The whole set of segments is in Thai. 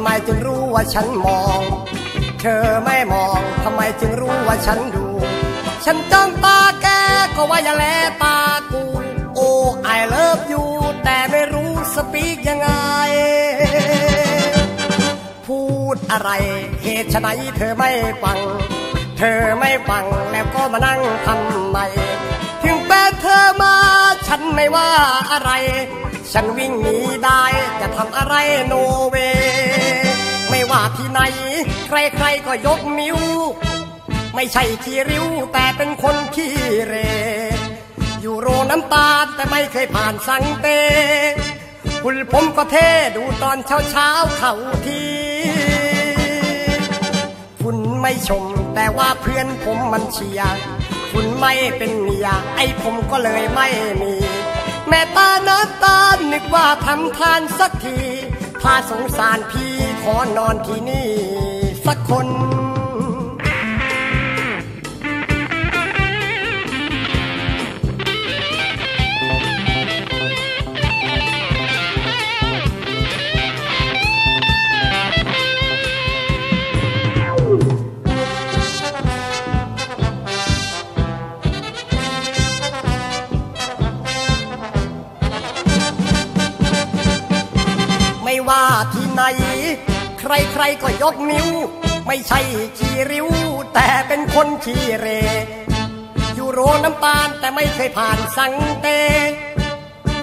ำไมจึงรู้ว่าฉันมอง เธอไม่มอง ทำไมจึงรู้ว่าฉันดู ฉันจ้องตาแกก็ว่าอย่าแลตากูโอ้ไอเลิฟยูแต่ไม่รู้สปีกยังไง พูดอะไรเหตุไฉนเธอไม่ฟัง เธอไม่ฟังแล้วก็มานั่งทำไม ถึงแปนเธอมาฉันไม่ว่าอะไร ฉันวิ่งหนีได้ จะทำอะไรโนเว ไม่ว่าที่ไหน ใครๆก็ยกนิ้ว ไม่ใช่ขี้ริ้ว แต่เป็นคนขี้เร อยู่โรน้ำตาลแต่ไม่เคยผ่านสังเตคุณผมก็เทดูตอนเช้าเช้าเขาทีคุณไม่ชม แต่ว่าเพื่อนผมมันเชียร์คุณไม่เป็นเมีย ไอ้ผมก็เลยไม่มี แม่ตาหน้าตานึกว่าทำทานสักทีถ้าสงสารพี่ขอนอนที่นี่สักคน ไม่ว่าที่ไหน ใครๆก็ยกนิ้ว ไม่ใช่ขี้ริ้ว แต่เป็นคนขี้เร อยู่โรน้ำตาลแต่ไม่เคยผ่านสังเต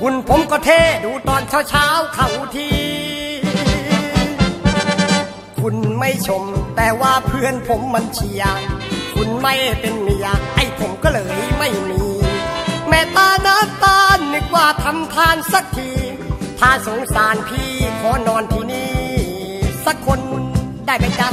หุ่นผมก็เท่ดูตอนเช้าๆเขาทีคุณไม่ชม แต่ว่าเพื่อนผมมันเชียร์คุณไม่เป็นเมียไอ้ผมก็เลยไม่มี แม่ตาหน้าตานึกว่าทำทานสักที ถ้าสงสารพี่ขอนอนที่นี่ สักคนได้ไหมจ๊ะ